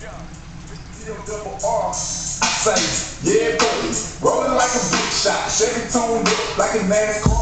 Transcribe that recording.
Double say, yeah, buddy. Rolling like a big shot. Chevy tuned up like a NASCAR.